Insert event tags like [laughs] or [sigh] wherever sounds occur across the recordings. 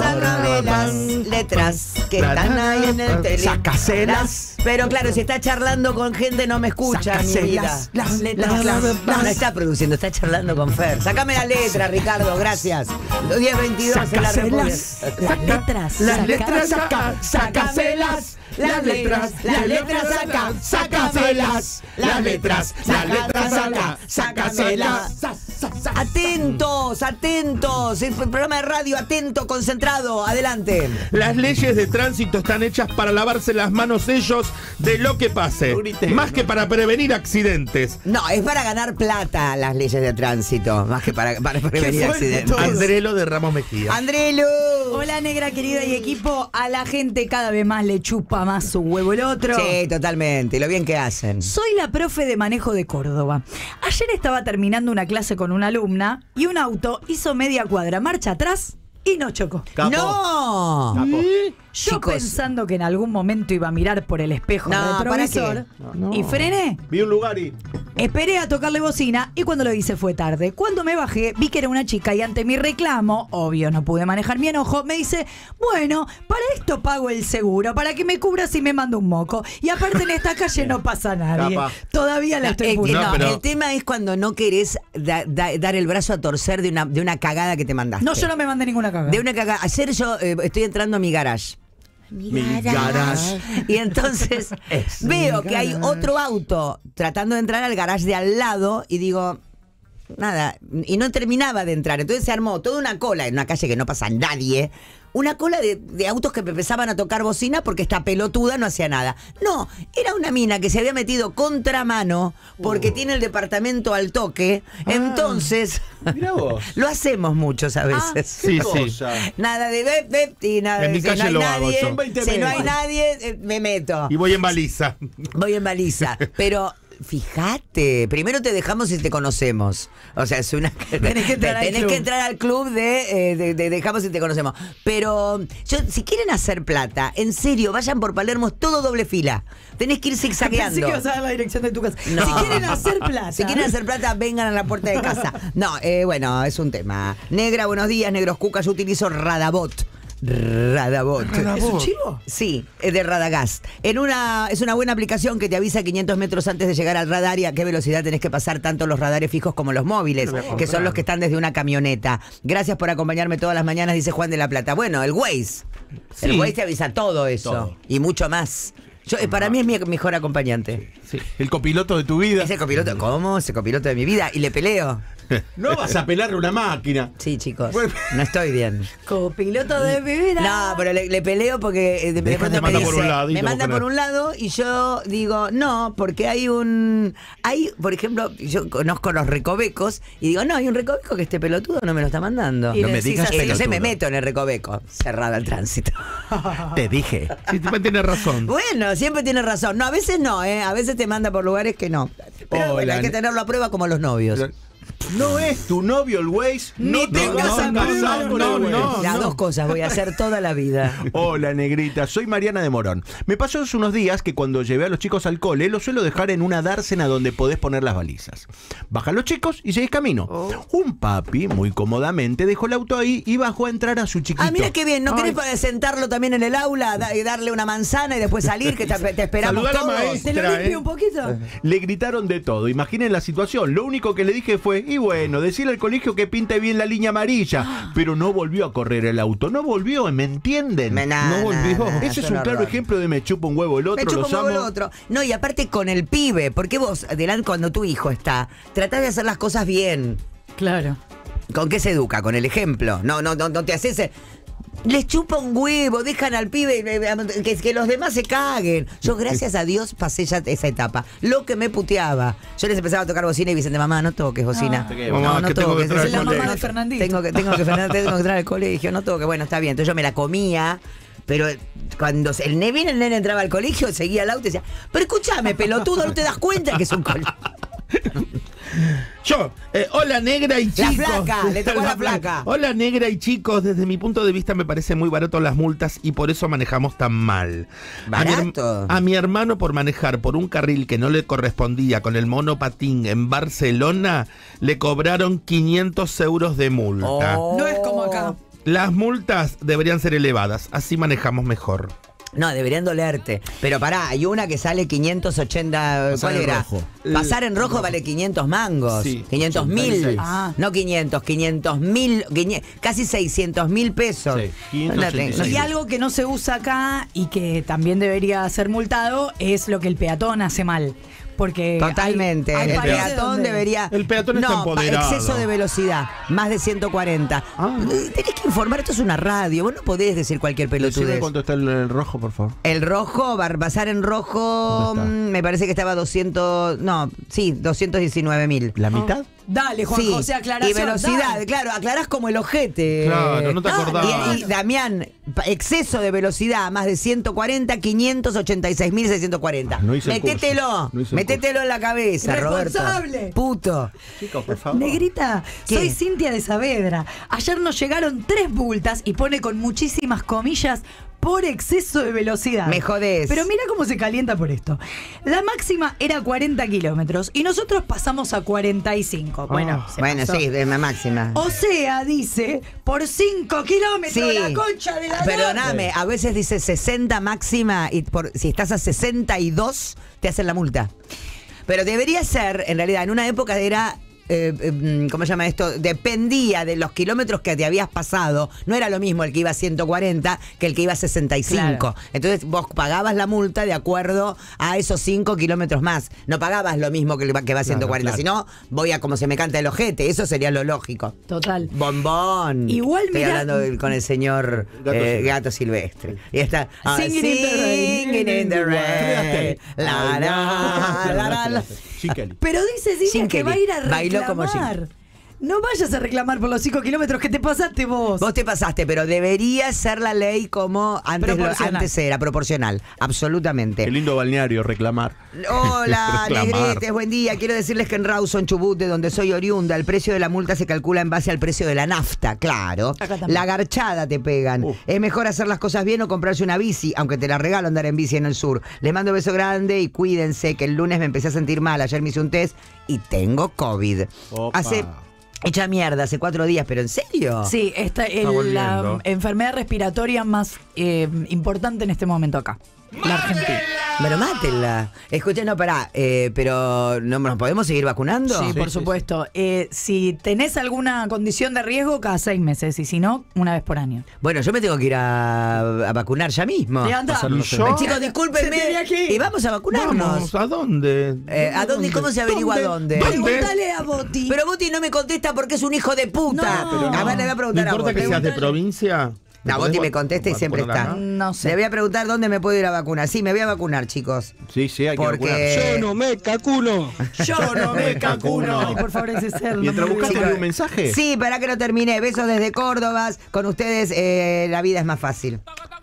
Sácame las letras que están ahí en el tele. Sácaselas. Pero claro, si está charlando con gente no me escucha, mi vida. Las letras, Las- las- No, no está produciendo, está charlando con Fer. Sácame la letra, Ricardo, gracias. 10.22 en la República. Las letras. Las saca- letras saca, sácaselas. Las letras, las letras saca, sácaselas. Las letras, las letras saca, sácaselas. Atentos, atentos. El programa de radio, atento, concentrado. Adelante. Las leyes de tránsito están hechas para lavarse las manos ellos de lo que pase, más no. que para prevenir accidentes. No, es para ganar plata las leyes de tránsito, más que para, para prevenir accidentes. Andrelo de Ramos Mejía. Andrelu. Hola negra querida y equipo, a la gente cada vez más le chupa más su huevo el otro. Sí, totalmente. Lo bien que hacen. Soy la profe de manejo de Córdoba. Ayer estaba terminando una clase con una alumna y un auto hizo media cuadra marcha atrás y no chocó. Capo. ¡No! Capo. Yo Chicos. pensando que en algún momento iba a mirar por el espejo No, ¿para retrovisor qué? y frené. Vi un lugar y. Esperé a tocarle bocina y cuando lo hice fue tarde. Cuando me bajé, vi que era una chica y ante mi reclamo, obvio, no pude manejar mi enojo, me dice, bueno, para esto pago el seguro, para que me cubra si me mando un moco. Y aparte en esta calle no pasa nadie. Capa. Todavía la No, estoy eh, no, pero- el tema es cuando no querés da- da- dar el brazo a torcer de una, de una cagada que te mandaste. No, yo no me mandé ninguna cagada. De una cagada. Ayer yo eh, estoy entrando a mi garage. Mi garage. Y entonces [laughs] Es veo que hay otro auto tratando de entrar al garage de al lado y digo, nada, y no terminaba de entrar. Entonces se armó toda una cola en una calle que no pasa nadie. Una cola de, de autos que empezaban a tocar bocina porque esta pelotuda no hacía nada. No, era una mina que se había metido contramano porque tiene el departamento al toque. Entonces, Mirá vos. [laughs] lo hacemos muchos a veces. Sí, sí. Nada de bep, bep, y nada En de mi si calle no hay lo nadie, yo. 20 si no hay nadie, eh, me meto. Y voy en baliza. Voy en baliza. [laughs] Pero fíjate, primero te dejamos si te conocemos. O sea, es una. [laughs] Tenés que entrar al club. que entrar al club de, eh, de- de dejamos si te conocemos. Pero yo, si quieren hacer plata, en serio, vayan por Palermo, es todo doble fila. Tenés que ir Pensé zigzagueando. que ibas a dar la dirección de tu casa. No. Si quieren hacer plata. Si quieren hacer plata, vengan a la puerta de casa. No, eh, bueno, es un tema. Negra, buenos días, Negros Cuca. Yo utilizo Radabot. Radabot. ¿Es un chivo? Sí, es de Radagast. En una, es una buena aplicación que te avisa 500 metros antes de llegar al radar y a qué velocidad tenés que pasar tanto los radares fijos como los móviles, que son los que están desde una camioneta. Gracias por acompañarme todas las mañanas, dice Juan de la Plata. Bueno, el Waze. El. Waze te avisa todo eso Todo. y mucho más. Yo, eh, para mí es mi mejor acompañante. El copiloto de tu vida. Ese copiloto, ¿cómo? Ese copiloto de mi vida. Y le peleo. No vas a pelarle una máquina. Sí, chicos. Bueno. No estoy bien. Copiloto de mi vida. No, pero le, le peleo porque eh, de, pronto me, por dice- un lado me manda por un lado y yo digo, no, porque hay un. Hay, por ejemplo, yo conozco los recovecos y digo, no, hay un recoveco que este pelotudo no me lo está mandando. Y No me digas así. Y entonces me pelotudo. meto en el recoveco, cerrada el tránsito. Te dije. Sí, tiene razón. Bueno, siempre tiene razón. No, a veces no, ¿eh? A veces te manda por lugares que no. Pero bueno, hay que ne- tenerlo a prueba como los novios. No es tu novio el Waze. Ni No te tengas casar los con el. Waze. Las dos cosas voy a hacer toda la vida. [laughs] Hola negrita, soy Mariana de Morón. Me pasó hace unos días que cuando llevé a los chicos al cole los suelo dejar en una dársena donde podés poner las balizas. Bajan los chicos y seguís camino. Un papi, muy cómodamente, dejó el auto ahí y bajó a entrar a su chiquito. Ah, mira qué bien. ¿No querés para sentarlo también en el aula da- y darle una manzana y después salir? Que te, te esperamos Saludá a la todos. maestra. ¿Te lo limpio ¿eh? un poquito? [laughs] Le gritaron de todo. Imaginen la situación. Lo único que le dije fue, y bueno, decirle al colegio que pinte bien la línea amarilla. Pero no volvió a correr el auto. No volvió, ¿me entienden? Me- nah, No volvió. nah, nah, Ese es un claro horror. ejemplo de me chupa un huevo el otro, Me chupa un huevo el otro. No, y aparte con el pibe, porque vos, delante cuando tu hijo está, tratás de hacer las cosas bien. Claro. ¿Con qué se educa? Con el ejemplo. No, no, no, no te haces. Les chupa un huevo, dejan al pibe eh, eh, que, que los demás se caguen. Yo, gracias a Dios, pasé ya esa etapa. Lo que me puteaba. Yo les empezaba a tocar bocina y Vicente, mamá, no toques bocina. Ah. No, Mamá, no que tengo que toques. entrar Es al la colegio. mamá de Fernandito. Tengo que, tengo que, [laughs] tengo que entrar al colegio, no toques. Bueno, está bien. Entonces yo me la comía. Pero cuando el nene, bien el nene entraba al colegio, seguía el auto y decía, pero escúchame, pelotudo, ¿no te das cuenta que es un colegio? [laughs] Yo, eh, hola negra y La chicos. flaca, le tocó [laughs] la flaca. Hola negra y chicos, desde mi punto de vista me parece muy barato las multas y por eso manejamos tan mal. A mi, herm- ¿Barato? a mi hermano por manejar por un carril que no le correspondía con el monopatín en Barcelona, le cobraron 500 euros de multa. Oh. No es como acá. Las multas deberían ser elevadas, así manejamos mejor. No, deberían dolerte. Pero pará, hay una que sale 580. Pasar ¿Cuál en era? rojo. Pasar en rojo vale 500 mangos. Sí, 500 mil. 86. Ah. No 500, 500 mil. casi 600 mil pesos. Sí, No la tengo- 586. Y algo que no se usa acá y que también debería ser multado es lo que el peatón hace mal. Porque Totalmente. hay el peatón donde- debería. El peatón está no, empoderado. exceso de velocidad, más de 140. Ah. Tenés que informar, esto es una radio. Vos no podés decir cualquier Decime pelotudez. cuánto está el, el rojo, por favor. El rojo, Barbazar en rojo, me parece que estaba 200. No, sí, 219 mil. ¿La mitad? Dale, Juan Sí, José, aclaración. y velocidad, dale. claro, aclarás como el ojete. Claro, no te acordabas. Y, y, Damián, exceso de velocidad, más de 140, 586 mil 640. No hice el Métetelo, curso, no métetelo en la cabeza, Roberto. Irresponsable. Puto. Chicos, por favor. Negrita, ¿Qué? soy Cintia de Saavedra. Ayer nos llegaron tres multas y pone con muchísimas comillas por exceso de velocidad. Me jodés. Pero mira cómo se calienta por esto. La máxima era 40 kilómetros y nosotros pasamos a 45. Bueno, se Bueno, pasó. sí, de la máxima. O sea, dice, por 5 kilómetros la concha de la Perdóname, a veces dice 60 máxima y por, si estás a 62 te hacen la multa. Pero debería ser, en realidad, en una época era. Eh, eh, ¿Cómo se llama esto? Dependía de los kilómetros que te habías pasado. No era lo mismo el que iba a 140 que el que iba a 65. Claro. Entonces vos pagabas la multa de acuerdo a esos 5 kilómetros más. No pagabas lo mismo que, el que va a 140. claro. Si no, voy a como se me canta el ojete. Eso sería lo lógico. Total. Bombón. Igual, Estoy mirá- hablando del- con el señor Gato eh, Silvestre. Gato Silvestre. Y está. ah, Singing in the rain. singing in the rain. La, la, la, la, la. Pero dice Jim que va a ir a Bailó como Jim. No vayas a reclamar por los 5 kilómetros que te pasaste vos. Vos te pasaste, pero debería ser la ley como antes, lo- Proporcional. antes era, proporcional. Absolutamente. Qué lindo balneario, reclamar. Hola, [laughs] negretes, buen día. Quiero decirles que en Rawson, Chubut, de donde soy oriunda, el precio de la multa se calcula en base al precio de la nafta, claro. La garchada te pegan. Es mejor hacer las cosas bien o comprarse una bici, aunque te la regalo andar en bici en el sur. Les mando un beso grande y cuídense, que el lunes me empecé a sentir mal. Ayer me hice un test y tengo COVID. Opa. Hace. Hecha mierda, hace cuatro días, pero ¿en serio? Sí, esta es Está la enfermedad respiratoria más eh, importante en este momento acá. La Argentina. Pero mátenla. Escuchen, no, pará, eh, pero ¿no nos podemos seguir vacunando? Sí, por supuesto. Eh, si tenés alguna condición de riesgo, cada seis meses. Y si no, una vez por año. Bueno, yo me tengo que ir a, a vacunar ya mismo. Chicos, discúlpenme. Y vamos a vacunarnos. Vamos, ¿a dónde? Eh, ¿A dónde y cómo se averigua dónde? ¿Dónde? Pregúntale a Boti. Pero Boti no me contesta porque es un hijo de puta. No. Pero no. A ver, le voy a No preguntar a importa que seas de provincia. La Boti me contesta y siempre está. No sé. Le voy a preguntar dónde me puedo ir a vacunar. Sí, me voy a vacunar, chicos. Sí, sí, hay que Porque- vacunar. Yo no me calculo. Yo no me [laughs] cacuno. Ay, por favor, ese ser. no Mientras buscaste olvides. un mensaje. Sí, para que no termine. Besos desde Córdoba. Con ustedes eh, la vida es más fácil.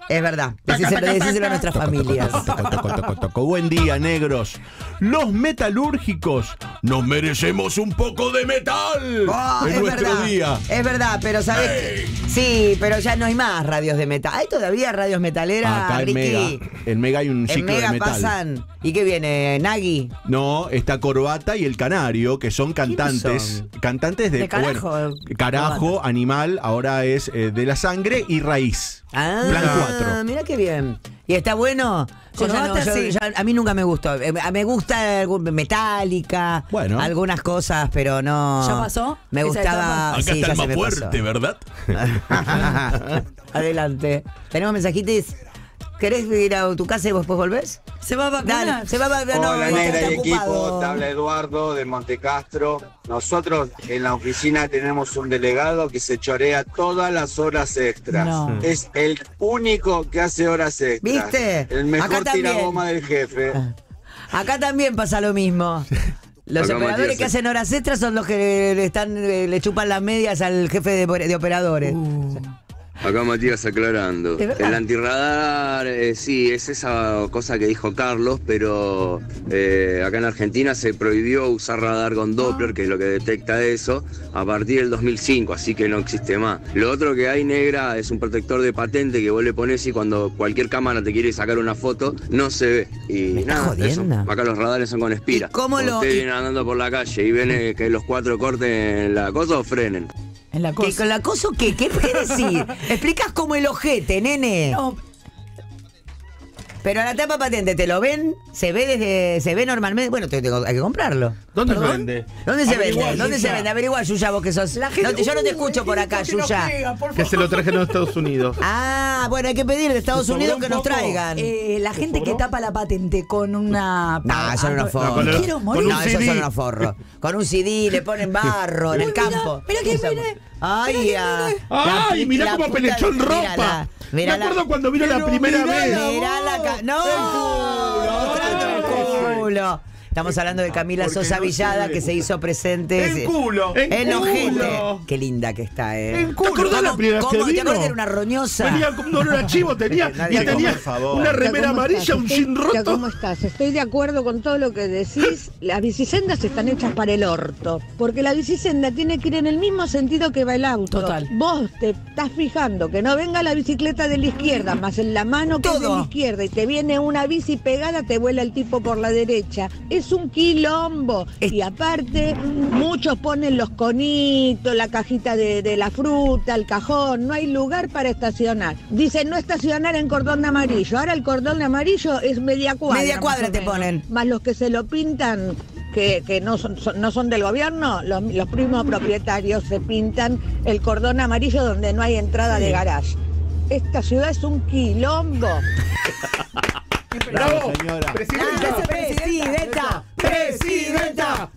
Es verdad. Decíselo, decíselo a nuestras familias. Toco, toco, toco, toco. Buen día, negros. Los metalúrgicos nos merecemos un poco de metal Oh, en es nuestro verdad, día. Es verdad, pero ¿sabes? Sí, pero ya no hay más radios de metal. ¿Hay todavía radios metaleras, Acá en? Mega, en Mega hay un En ciclo Mega de metal. pasan. ¿Y qué viene? ¿Nagui? No, está Corbata y el Canario, que son cantantes. son? Cantantes de, De carajo, bueno, carajo, animal, ahora es eh, de la sangre y raíz. Ah, Plan 4. mira qué bien. ¿Y está bueno? Yo ya no, yo- sí. ya- a mí nunca me gustó. Eh, Me gusta Metallica, Bueno. algunas cosas, pero no. ¿Ya pasó Me gustaba. Acá sí, está el más fuerte, ¿verdad? [laughs] [laughs] Adelante. ¿Tenemos mensajitos? ¿Querés ir a tu casa y vos después volvés? ¿Se va a vacunar? Dale, se va a no, Hola, está negra y equipo. Te habla Eduardo de Montecastro. Nosotros en la oficina tenemos un delegado que se chorea todas las horas extras. No. Es el único que hace horas extras. ¿Viste? El Acá mejor también. tiragoma del jefe. Acá también pasa lo mismo. [laughs] Los operadores Matías. que hacen horas extras son los que le, están, le chupan las medias al jefe de, de operadores. Uh. Acá Matías aclarando. El antirradar, eh, sí, es esa cosa que dijo Carlos, pero eh, acá en Argentina se prohibió usar radar con Doppler, que es lo que detecta eso, a partir del 2005, así que no existe más. Lo otro que hay negra es un protector de patente que vos le pones y cuando cualquier cámara te quiere sacar una foto, no se ve. Y ¿Me estás nada, eso. Acá los radares son con espira. ¿Y cómo Cuando lo- ustedes vienen andando por la calle y ven eh, que los cuatro corten la cosa o frenen. En la ¿Qué, cosa. ¿Con la cosa qué? ¿Qué querés decir? [laughs] Explicas como el ojete, nene. No, Pero la tapa patente, ¿te lo ven? ¿Se ve desde, se ve normalmente? Bueno, te- hay que comprarlo. ¿Dónde se vende? ¿Dónde se Averiguá, vende? ¿Dónde se vende? Averigua, Yuya, vos que sos. la gente- No te- yo no te escucho por acá, Yuya. pega, por Que se lo trajeron a Estados Unidos. [laughs] Ah, bueno, hay que pedir de Estados ¿Te sobró Unidos un que nos traigan. Eh, la gente que tapa la patente con una. No, eso no es Ah, forro. con el- Quiero con morir. un No, eso CD. son unos forros. Con un CD le ponen barro en el mira, campo. mira que Eso- viene. Ay, Mira ya. ¡Ay, mirá la cómo pelechó en ropa! mírala, Me mírala. acuerdo cuando vino la primera mirala, vez. Mirá la ca- ¡No! El culo. Estamos hablando de Camila Porque Sosa no Villada que se hizo presente. En culo. En En ojete. culo. Qué linda que está, ¿eh? En culo. ¿Te acordás la ¿Cómo- primera vez cómo- que ¿Te vino? acuerdas que era una roñosa? Venía con un olor chivo, [laughs] tenía, y tenía una remera ¿Cómo amarilla, un jean roto. ¿Cómo estás? Estoy de acuerdo con todo lo que decís. Las bicisendas están hechas para el orto. Porque la bicisenda tiene que ir en el mismo sentido que va el auto. Total. Vos te estás fijando que no venga la bicicleta de la izquierda, más en la mano que es de la izquierda, y te viene una bici pegada, te vuela el tipo por la derecha. Es un quilombo. Es- Y aparte, muchos ponen los conitos, la cajita de, de la fruta, el cajón. No hay lugar para estacionar. Dicen no estacionar en cordón de amarillo. Ahora el cordón de amarillo es media cuadra. Media cuadra te menos. ponen. Más los que se lo pintan. Que, que no, son, son- no son del gobierno, los, los primos propietarios se pintan el cordón amarillo donde no hay entrada de garage. Esta ciudad es un quilombo. [laughs] ¡Bravo! señora. ¡Presidenta! Presidenta, presidenta, presidenta.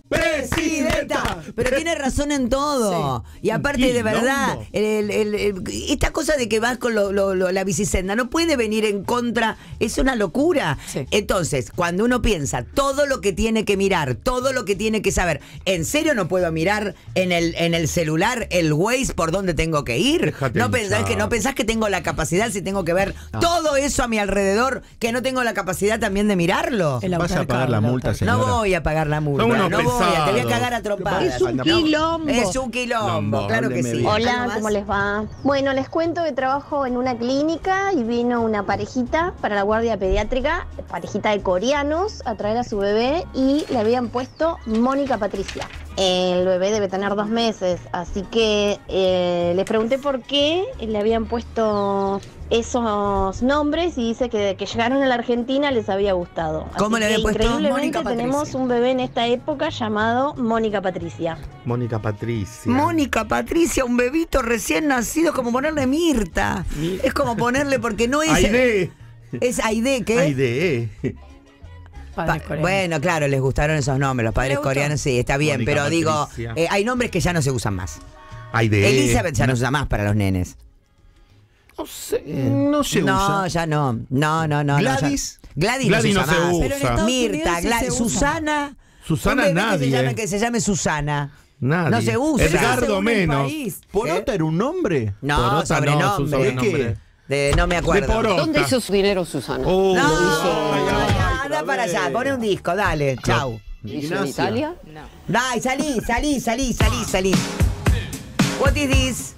Pero tiene razón en todo. Y aparte, de verdad, el- el- el- esta cosa de que vas con lo- lo- lo- la bicisenda no puede venir en contra, es una locura. Sí. Entonces, cuando uno piensa todo lo que tiene que mirar, todo lo que tiene que saber, ¿en serio no puedo mirar en el, en el celular el Waze por dónde tengo que ir? Déjate ¿No pensás, hinchar. que, ¿No pensás que tengo la capacidad, si tengo que ver todo eso a mi alrededor, que no tengo la capacidad también de mirarlo? El Vas a pagar la multa, autarcado. No señora. voy a pagar la multa. Unos no voy a, te voy a cagar a trompadas. Es un quilombo. Es un quilombo, Lombo, claro que sí. bien. ¿Algo Hola? ¿cómo les va? Bueno, les cuento que trabajo en una clínica y vino una parejita para la guardia pediátrica, parejita de coreanos, a traer a su bebé y le habían puesto Mónica Patricia. El bebé debe tener dos meses, así que eh, les pregunté por qué le habían puesto esos nombres y dice que de que llegaron a la Argentina les había gustado. ¿Cómo Así le había puesto? Increíblemente Mónica tenemos Patricia. un bebé en esta época llamado Mónica Patricia. Mónica Patricia. Mónica Patricia, un bebito recién nacido, como ponerle Mirta. Mi- Es como ponerle, porque no es. Aide. Es Aide, ¿qué? Aide. Padres Pa- coreanos. bueno, claro, les gustaron esos nombres. Los padres coreanos, sí, está bien. Mónica pero digo, eh, hay nombres que ya no se usan más. Aide. Elizabeth ya no se usa más para los nenes. No sé, no se no, usa. ya no. No, no, no. no, ya- Gladys. Gladys, no no se se usa. Pero Mirta, Gladys, se usa. Susana. Susana nadie. Que se, llame, que se llame Susana. Nadie. No se usa. Edgardo menos. ¿Porota era un nombre? No, Porota no, sobrenombre. De, no me De acuerdo. ¿Dónde hizo su dinero Susana? Oh, No, hizo- ay, ay, ya, anda para allá, pone un disco, dale, chau. ¿Hizo en. Italia? Dai, salí, salí, salí, salí, salí. What is this?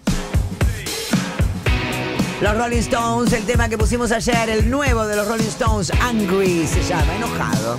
Los Rolling Stones, el tema que pusimos ayer, el nuevo de los Rolling Stones, Angry se llama, enojado.